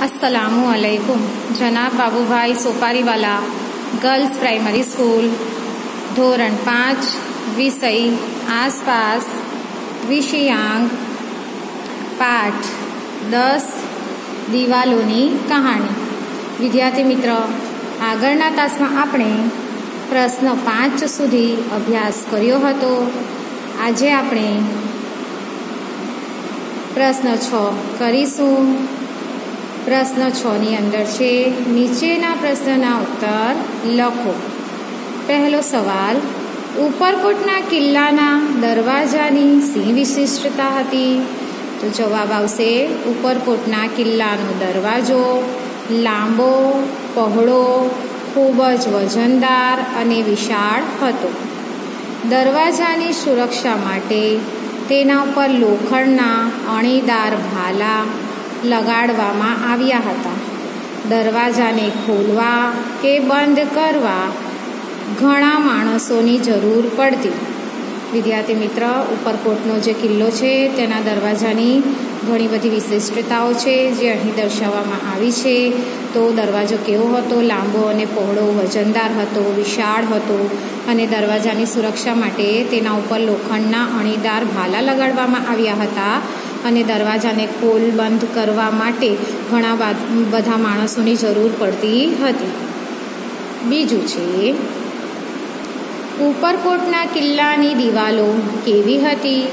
अस्सलामु अलैकुम જનાબ Babubhai Sopariwala girls primary school ધોરણ પાંચ વિષય આસપાસ વિષયાંક પાઠ દસ દિવાલોની કહાણી વિદ્યાર્થી મિત્ર આગળના તાસમાં આપણે પ્રશ્ન પાંચ સુધી અભ્યાસ કર્યો હતો આજે આપણે પ્રશ્ન છ કરીશું પ્રશ્ન છ ની અંદર છે, નીચેના પ્રશ્નના ઉત્તર લખો. પહેલો સવાલ, ઉપરકોટના કિલ્લાના દરવાજાની સિંહ વિશિષ્ટતા હતી? તો જવાબ આવશે, ઉપરકોટના કિલ્લાનો દરવાજો લાંબો, પહોળો, ખૂબ જ વજનદાર અને વિશાળ હતો. દરવાજાની સુરક્ષા માટે તેના ઉપર લોખંડના અણીદાર ભાલા લગાડવામાં આવ્યા હતા. દરવાજાને ખોલવા કે બંધ કરવા ઘણા માણસોની જરૂર પડતી. વિદ્યાર્થી મિત્ર, ઉપરકોટનો જે કિલ્લો છે, તેના દરવાજાની ઘણી બધી વિશિષ્ટતાઓ છે, જે અહીં દર્શાવવામાં આવી છે. તો દરવાજો કેવો હતો? લાંબો અને પહોળો, વજનદાર હતો, વિશાળ હતો અને દરવાજાની સુરક્ષા માટે તેના ઉપર લોખંડના અણીદાર ભાલા લગાડવામાં આવ્યા હતા. અને દરવાજાને ખોલ બંધ કરવા માટે ઘણા બધા માણસોની જરૂર પડતી હતી. બીજું છે, ઉપરકોટના કિલ્લાની દિવાલો કેવી હતી?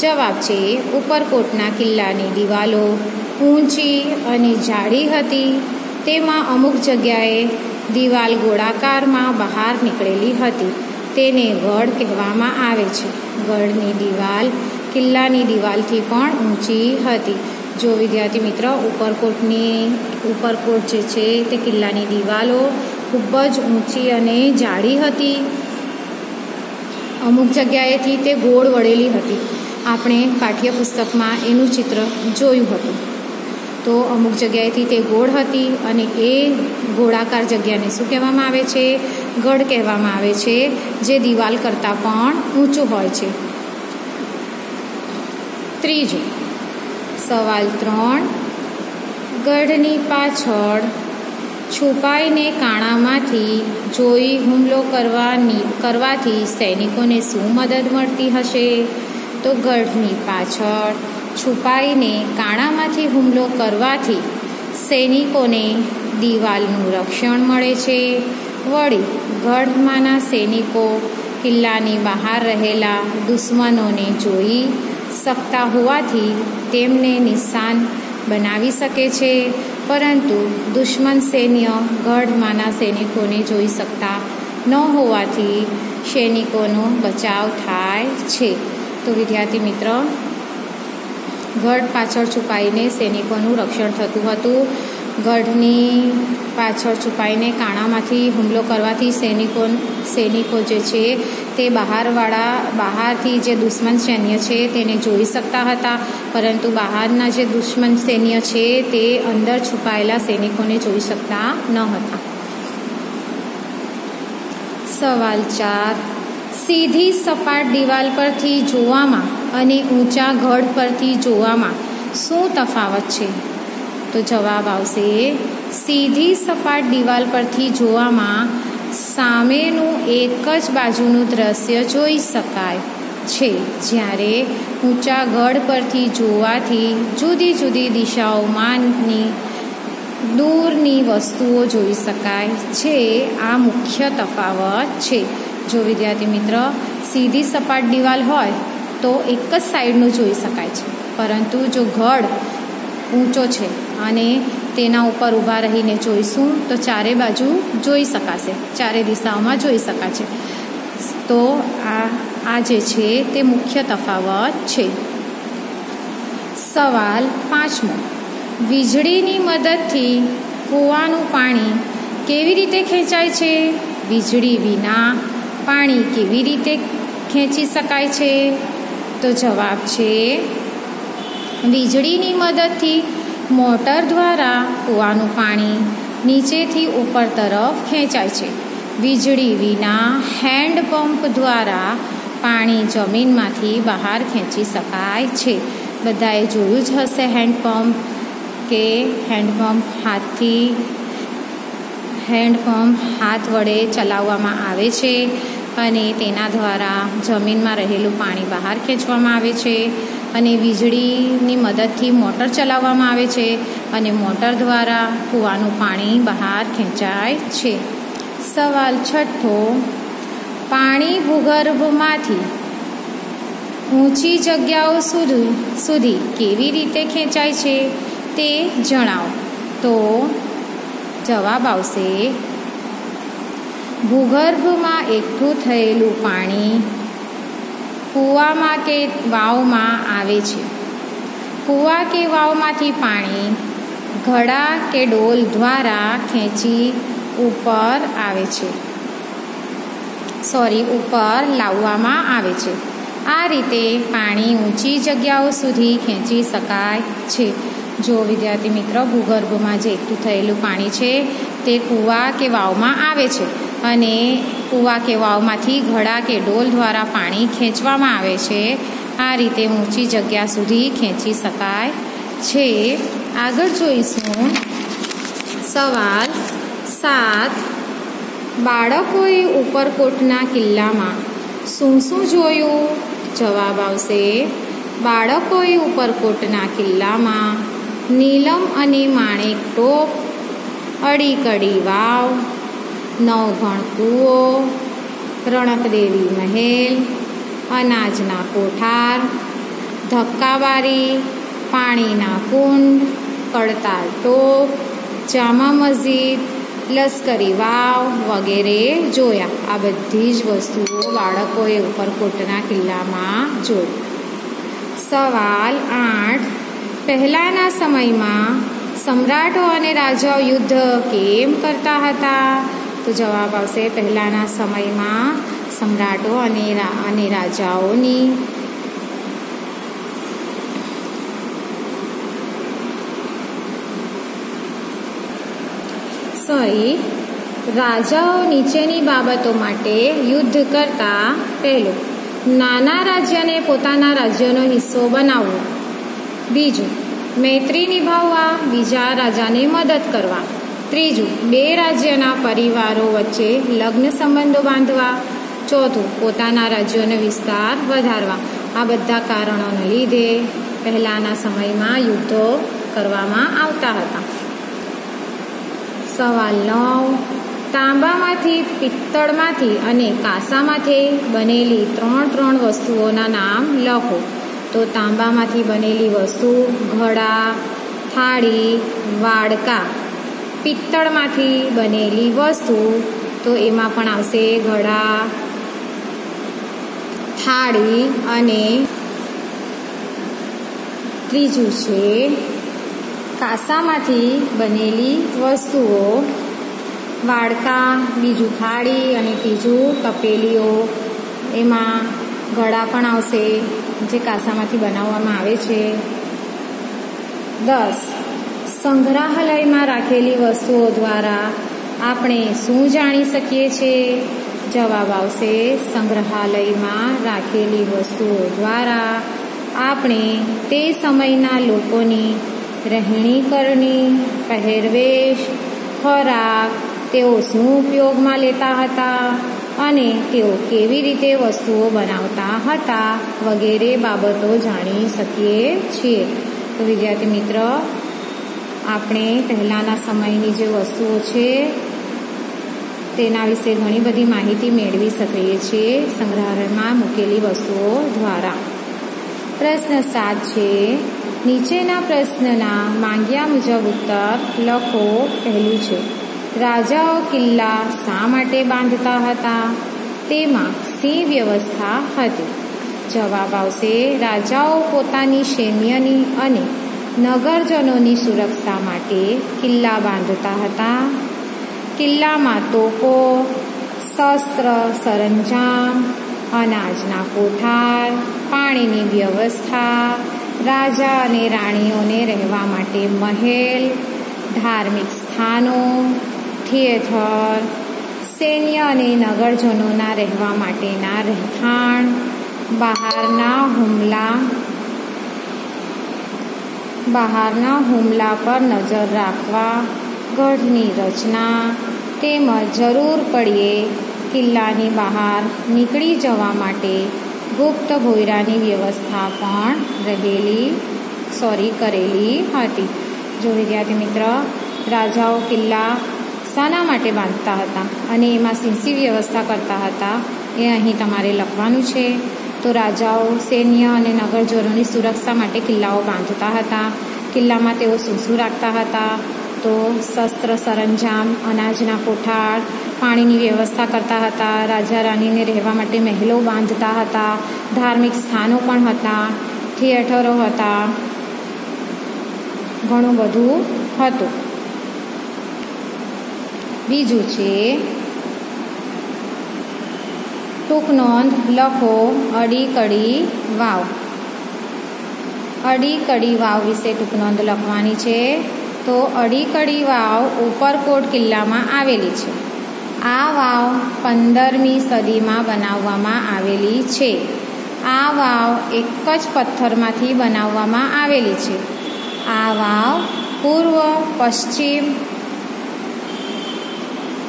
જવાબ છે, ઉપરકોટના કિલ્લાની દિવાલો ઊંચી અને જાડી હતી. તેમાં અમુક જગ્યાએ દિવાલ ગોળાકારમાં બહાર નીકળેલી હતી. તેને ગઢ કહેવામાં આવે છે. ગઢની દિવાલ કિલ્લાની દિવાલથી પણ ઊંચી હતી. જો વિદ્યાર્થી મિત્ર, ઉપરકોટની, ઉપરકોટ જે છે તે કિલ્લાની દિવાલો ખૂબ જ ઊંચી અને જાડી હતી. અમુક જગ્યાએથી તે ગોળ વળેલી હતી. આપણે પાઠ્યપુસ્તકમાં એનું ચિત્ર જોયું હતું. તો અમુક જગ્યાએથી તે ગોળ હતી અને એ ગોળાકાર જગ્યાને શું કહેવામાં આવે છે? ગઢ કહેવામાં આવે છે, જે દિવાલ કરતાં પણ ઊંચું હોય છે. ત્રીજું. સવાલ ત્રણ. ગઢની પાછળ છુપાઈને કાણામાંથી જોઈ હુમલો કરવાની, કરવાથી સૈનિકોને શું મદદ મળતી હશે? તો ગઢની પાછળ છુપાઈને કાણામાંથી હુમલો કરવાથી સૈનિકોને દિવાલનું રક્ષણ મળે છે. વળી ગઢમાંના સૈનિકો કિલ્લાની બહાર રહેલા દુશ્મનોને જોઈ શકતા હોવાથી તેમને નિશાન બનાવી શકે છે, પરંતુ દુશ્મન સૈન્ય ગઢમાંના સૈનિકોને જોઈ શકતા ન હોવાથી સૈનિકોનો બચાવ થાય છે. તો વિદ્યાર્થી મિત્ર, ગઢ પાછળ છુપાઈને સૈનિકોનું રક્ષણ થતું હતું. ગઢની પાછળ છુપાઈને કાણામાંથી હુમલો કરવાથી સૈનિકો સૈનિકો જે છે તે બહારવાળા, બહારથી જે દુશ્મન સૈન્ય છે તેને જોઈ શકતા હતા, પરંતુ બહારના જે દુશ્મન સૈન્ય છે તે અંદર છુપાયેલા સૈનિકોને જોઈ શકતા ન હતા. સવાલ ચાર. સીધી સપાટ દિવાલ પરથી જોવામાં અને ઊંચા ગઢ પરથી જોવામાં શું તફાવત છે? તો જવાબ આવશે, સીધી સપાટ દિવાલ પરથી જોવામાં સામેનું એક જ બાજુનું દ્રશ્ય જોઈ શકાય છે. જ્યારે ઊંચા ગઢ પરથી જોવાથી જુદી જુદી દિશાઓમાંની દૂરની વસ્તુઓ જોઈ શકાય છે. આ મુખ્ય તફાવત છે. જો વિદ્યાર્થી મિત્ર, સીધી સપાટ દિવાલ હોય તો એક જ સાઈડનું જોઈ શકાય છે. પરંતુ જો ગઢ ઊંચો છે અને તેના ઉપર ઊભા રહીને જોઈશું, તો ચારે બાજુ જોઈ શકાશે. ચારે દિશાઓમાં જોઈ શકાશે. તો આ આ જે છે તે મુખ્ય તફાવત છે. સવાલ પાંચમો. વીજળીની મદદથી કૂવાનું પાણી કેવી રીતે ખેંચાય છે? વીજળી વિના પાણી કેવી રીતે ખેંચી શકાય છે? તો જવાબ છે, વીજળીની મદદથી મોટર દ્વારા કૂવાનું પાણી નીચેથી ઉપર તરફ ખેંચાય છે. વીજળી વિના હેન્ડપંપ દ્વારા પાણી જમીનમાંથી બહાર ખેંચી શકાય છે. બધાએ જોયું જ હશે હેન્ડપંપ કે હેન્ડપંપ હાથથી હેન્ડપંપ હાથ વડે ચલાવવામાં આવે છે અને તેના દ્વારા જમીનમાં રહેલું પાણી બહાર ખેંચવામાં આવે છે. અને વીજળીની મદદથી મોટર ચલાવવામાં આવે છે અને મોટર દ્વારા કૂવાનું પાણી બહાર ખેંચાય છે. સવાલ છઠ્ઠો, પાણી ભૂગર્ભમાંથી ઊંચી જગ્યાઓ સુધી સુધી કેવી રીતે ખેંચાય છે તે જણાવો. તો જવાબ આવશે, ભૂગર્ભમાં એકઠું થયેલું પાણી કૂવામાં કે વાવમાં આવે છે. કૂવા કે વાવમાંથી પાણી ઘડા કે ડોલ દ્વારા ખેંચી ઉપર આવે છે. સોરી, ઉપર લાવવામાં આવે છે. આ રીતે પાણી ઊંચી જગ્યાઓ સુધી ખેંચી શકાય છે. જો વિદ્યાર્થી મિત્ર, ભૂગર્ભમાં જે એકઠું થયેલું પાણી છે, તે કૂવા કે વાવમાં આવે છે. અને કૂવા કે વાવમાંથી ઘડા કે ડોલ દ્વારા પાણી ખેંચવામાં આવે છે. આ રીતે ઊંચી જગ્યા સુધી ખેંચી શકાય છે. આગળ જોઈશું. સવાલ સાત. બાળકોએ ઉપરકોટના કિલ્લામાં શું શું જોયું? જવાબ આવશે, બાળકોએ ઉપરકોટના કિલ્લામાં નીલમ અને માણેક ટોપ, અડીકડી વાવ નવઘણ કૂવો, રણકદેવી મહેલ, અનાજના કોઠાર ધક્કાબારી પાણીના કુંડ, કડતાલ ટોપ, જામા મસ્જિદ, લશ્કરી વાવ વગેરે જોયા. આ બધી જ વસ્તુઓ બાળકોએ ઉપરકોટના કિલ્લામાં જોઈ. સવાલ આઠ. પહેલાંના સમયમાં સમ્રાટો અને રાજાઓ યુદ્ધ કેમ કરતા હતા? તો જવાબ આવશે પહેલાંના સમયમાં સમ્રાટો અને અને રાજાઓની. સોરી રાજાઓ નીચેની બાબતો માટે યુદ્ધ કરતા પહેલું, નાના રાજ્યને પોતાના રાજ્યનો હિસ્સો બનાવવો. બીજું, મૈત્રી નિભાવવા બીજા રાજાને મદદ કરવા. ત્રીજું, બે રાજ્યના પરિવારો વચ્ચે લગ્ન સંબંધો બાંધવા. ચોથું, પોતાના રાજ્યોનો વિસ્તાર વધારવા. આ બધા કારણોને લીધે પહેલાંના સમયમાં યુદ્ધો કરવામાં આવતા હતા. સવાલ નવ, તાંબામાંથી, પિત્તળમાંથી અને કાંસામાંથી બનેલી ત્રણ ત્રણ વસ્તુઓના નામ લખો. તો તાંબામાંથી બનેલી વસ્તુ, ઘડા, થાળી, વાડકા. પિત્તળમાંથી બનેલી વસ્તુ, તો એમાં પણ આવશે ઘડા, થાળી અને ત્રીજું છે, કાસામાંથી બનેલી વસ્તુઓ, વાડકા, બીજું થાળી અને ત્રીજું તપેલીઓ. એમાં ગળા પણ આવશે, જે કાસામાંથી બનાવવામાં આવે છે. દસ. સંગ્રહાલયમાં રાખેલી વસ્તુઓ દ્વારા આપણે શું જાણી શકીએ છીએ? જવાબ આવશે, સંગ્રહાલયમાં રાખેલી વસ્તુઓ દ્વારા આપણે તે સમયના લોકોની રહેણી કરણી પહેરવેશ, ખોરાક, તેઓ શું ઉપયોગમાં લેતા હતા અને તેઓ કેવી રીતે વસ્તુઓ બનાવતા હતા વગેરે બાબતો જાણી શકીએ છીએ. તો વિદ્યાર્થી મિત્ર આપણે પહેલાંના સમયની જે વસ્તુઓ છે, તેના વિશે ઘણી બધી માહિતી મેળવી શકીએ છીએ સંગ્રહાલયમાં મૂકેલી વસ્તુઓ દ્વારા. પ્રશ્ન સાત છે, નીચેના પ્રશ્નના માંગ્યા મુજબ ઉત્તર લખો પહેલું છે, રાજાઓ કિલ્લા શા માટે બાંધતા હતા? તેમાં સિંહ વ્યવસ્થા હતી? જવાબ આવશે, રાજાઓ પોતાની સૈન્યની અને નગરજનોની સુરક્ષા માટે કિલ્લા બાંધતા હતા. કિલ્લામાં તોપો, શસ્ત્ર, સરંજામ, અનાજના કોઠાર, પાણીની વ્યવસ્થા, રાજા અને રાણીઓને રહેવા માટે મહેલ, ધાર્મિક સ્થાનો, થિયેટર સૈન્ય અને નગરજનોના રહેવા માટેના રહેઠાણ, બહારના હુમલા બહારના હુમલા પર નજર રાખવા, ગઢની રચના તેમજ જરૂર પડીએ કિલ્લાની બહાર નીકળી જવા માટે ગુપ્ત ભોયરાની વ્યવસ્થા પણ રહેલી સોરી કરેલી હતી. જો વિદ્યાર્થી મિત્ર, રાજાઓ કિલ્લા શાના માટે બાંધતા હતા અને એમાં શીંસી વ્યવસ્થા કરતા હતા, એ અહીં તમારે લખવાનું છે. તો રાજાઓ, સૈન્ય અને નગરજનોની સુરક્ષા માટે કિલ્લાઓ બાંધતા હતા. કિલ્લામાં તેઓ શું શું રાખતા હતા. તો શસ્ત્ર સરંજામ, અનાજના કોઠાર, પાણીની વ્યવસ્થા કરતા હતા. રાજા રાણીને રહેવા માટે મહેલો બાંધતા હતા. ધાર્મિક સ્થાનો પણ હતા. થિયેટરો હતા. ઘણું બધું હતું. બીજું છે ટૂંક નોંધ લખો અડી કડી વાવ. અડી કડી વાવ વિશે ટૂંક નોંધ લખવાની છે. તો અડી કડી વાવ ઉપરકોટ કિલ્લામાં આવેલી છે. આ વાવ પંદરમી સદીમાં બનાવવામાં આવેલી છે. આ વાવ એક જ પથ્થરમાંથી બનાવવામાં આવેલી છે. આ વાવ પૂર્વ, પશ્ચિમ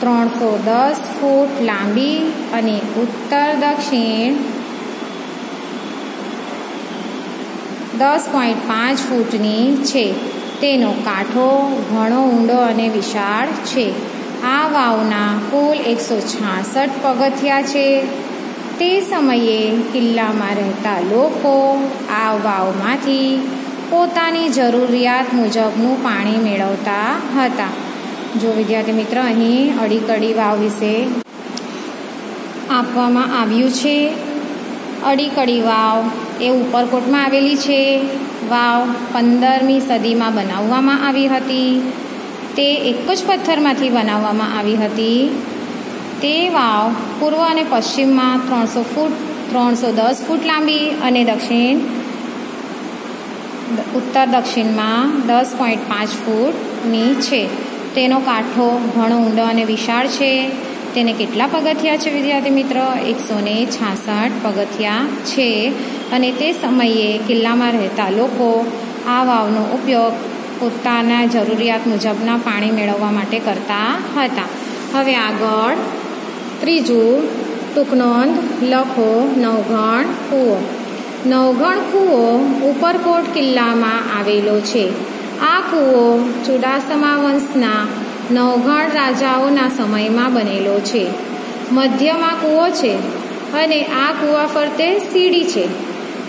ત્રણસો દસ ફૂટ લાંબી અને ઉત્તર દક્ષિણ દસ પોઈન્ટ પાંચ ફૂટની છે. તેનો કાંઠો ઘણો ઊંડો અને વિશાળ છે. આ વાવના કુલ એકસો છાસઠ પગથિયા છે. તે સમયે કિલ્લામાં રહેતા લોકો આ વાવમાંથી પોતાની જરૂરિયાત મુજબનું પાણી મેળવતા હતા. જો વિદ્યાર્થી મિત્ર, અહીં અડીકડી વાવ વિશે આપવામાં આવ્યું છે. અડીકડી વાવ એ ઉપરકોટમાં આવેલી છે. વાવ પંદરમી સદીમાં બનાવવામાં આવી હતી. તે એક જ પથ્થરમાંથી બનાવવામાં આવી હતી. તે વાવ પૂર્વ અને પશ્ચિમમાં ત્રણસો ફૂટ, ત્રણસો દસ ફૂટ લાંબી અને દક્ષિણ, ઉત્તર દક્ષિણમાં દસ પોઈન્ટ પાંચ ફૂટની છે. તેનો કાંઠો ઘણો ઊંડો અને વિશાળ છે. તેને કેટલા પગથિયા છે, વિદ્યાર્થી મિત્ર? એકસો ને છાસઠ પગથિયા છે. અને તે સમયે કિલ્લામાં રહેતા લોકો આ વાવનો ઉપયોગ પોતાના જરૂરિયાત મુજબના પાણી મેળવવા માટે કરતા હતા. હવે આગળ ત્રીજું ટૂંક નોંધ લખો નવઘણ કૂવો. નવઘણ કૂવો ઉપરકોટ કિલ્લામાં આવેલો છે. આ કૂવો ચુડાસમા વંશના નવઘણ રાજાઓના સમયમાં બનેલો છે. મધ્યમાં કૂવો છે અને આ કૂવા ફરતે સીડી છે.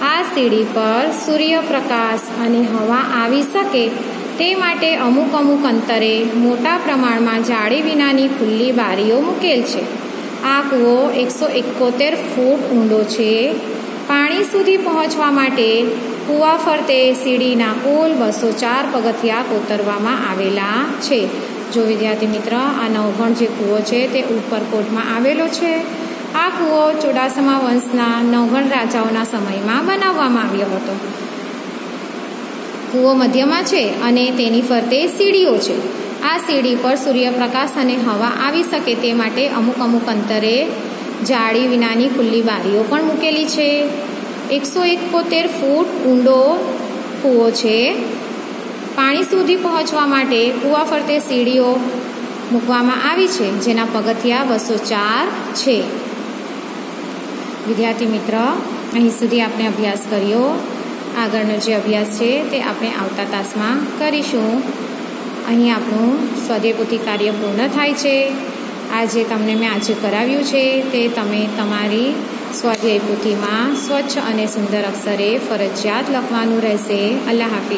આ સીડી પર સૂર્યપ્રકાશ અને હવા આવી શકે તે માટે અમુક અમુક અંતરે મોટા પ્રમાણમાં જાળી વિનાની ખુલ્લી બારીઓ મૂકેલ છે. આ કૂવો એકસો એકોતેર ફૂટ ઊંડો છે. પાણી સુધી પહોંચવા માટે કૂવા ફરતે સીડીના કુલ બસો ચાર પગથિયા કોતરવામાં આવેલા છે. જો વિદ્યાર્થી મિત્ર, આ નવઘણ જે કૂવો છે તે ઉપરકોટમાં આવેલો છે. આ કૂવો ચુડાસમા વંશના નવગણ રાજાઓના સમયમાં બનાવવામાં આવ્યો હતો. કૂવો મધ્યમાં છે અને તેની ફરતે સીડીઓ છે. આ સીડી પર સૂર્યપ્રકાશ અને હવા આવી શકે તે માટે અમુક અમુક અંતરે જાળી વિનાની ખુલ્લી બારીઓ પણ મૂકેલી છે. એકસો એકોતેર ફૂટ ઊંડો કૂવો છે. પાણી સુધી પહોંચવા માટે કૂવા ફરતે સીડીઓ મૂકવામાં આવી છે, જેના પગથિયા બસો ચાર છે. વિદ્યાર્થી મિત્ર, અહીં સુધી આપણે અભ્યાસ કર્યો. આગળનો જે અભ્યાસ છે તે આપણે આવતા તાસમાં કરીશું. અહીં આપણું સ્વદેપોથી કાર્ય પૂર્ણ થાય છે. આ જે તમને મેં આજે કરાવ્યું છે તે તમે તમારી સ્વાધ્યાય પોથીમાં સ્વચ્છ અને સુંદર અક્ષરે ફરજિયાત લખવાનું રહેશે. અલ્લાહ હાફિઝ.